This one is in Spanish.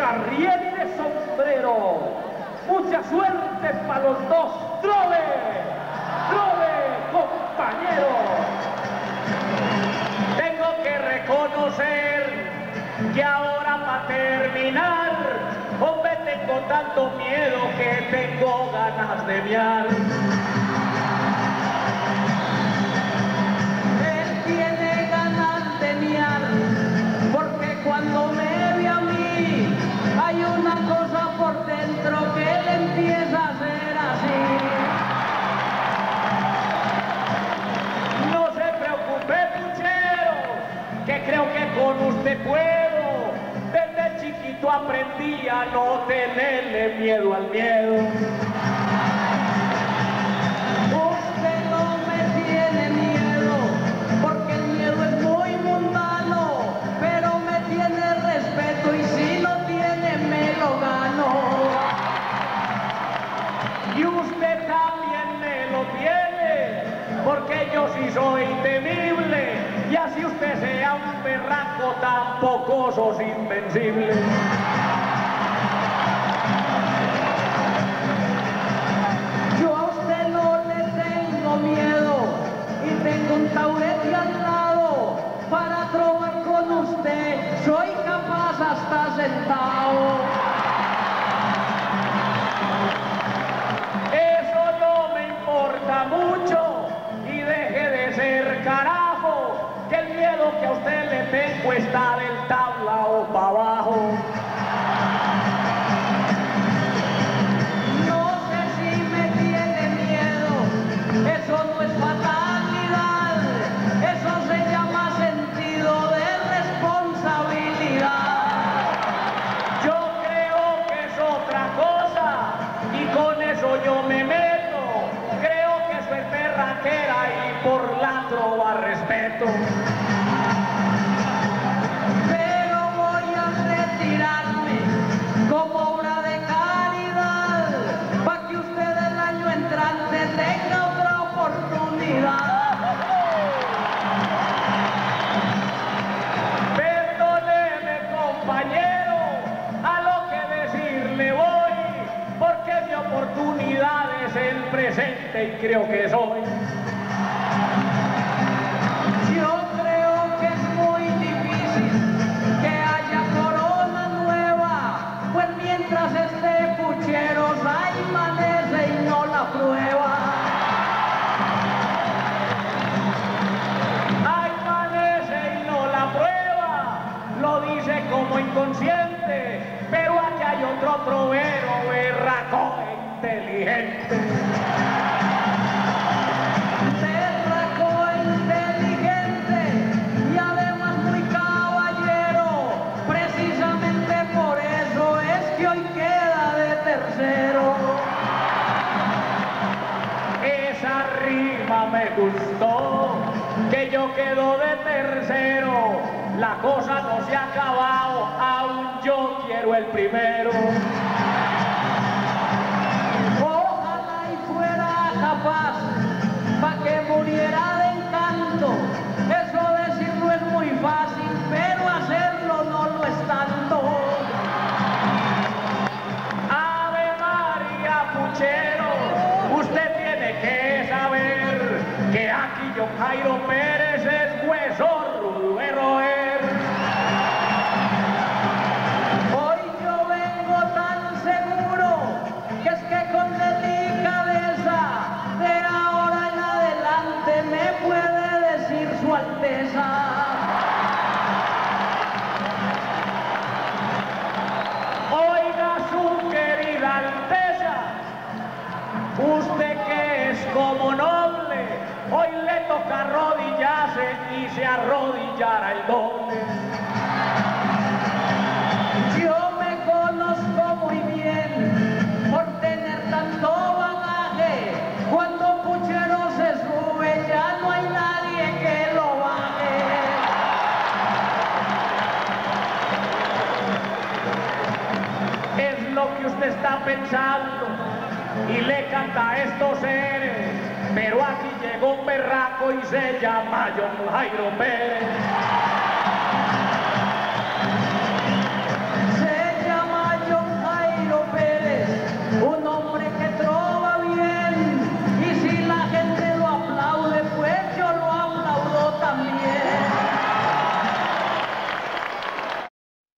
de sombrero. Mucha suerte para los dos. ¡Trove! ¡Trove, compañero! Tengo que reconocer que ahora para terminar, hombre, tengo tanto miedo que tengo ganas de miar. Aprendí a no tenerle miedo al miedo. Usted no me tiene miedo, porque el miedo es muy mundano, pero me tiene respeto y si lo tiene me lo gano. Y usted también me lo tiene, porque yo sí soy temible. Y así usted sea un berraco, tampoco sos invencible. Yo a usted no le tengo miedo y tengo un taurete al lado para trobar con usted. Soy capaz hasta sentado. Y con eso yo me meto. Creo que eso es berraquera y por la trova respeto. Es el presente y creo que soy. Yo La cosa no se ha acabado, aún yo quiero el primero. Jairo Pérez es hueso arrodillarse y se arrodillará el doble. Yo me conozco muy bien por tener tanto bagaje. Cuando Puchero se sube ya no hay nadie que lo baje. Es lo que usted está pensando y le canta a estos seres, pero aquí llegó un berraco y se llama John Jairo Pérez.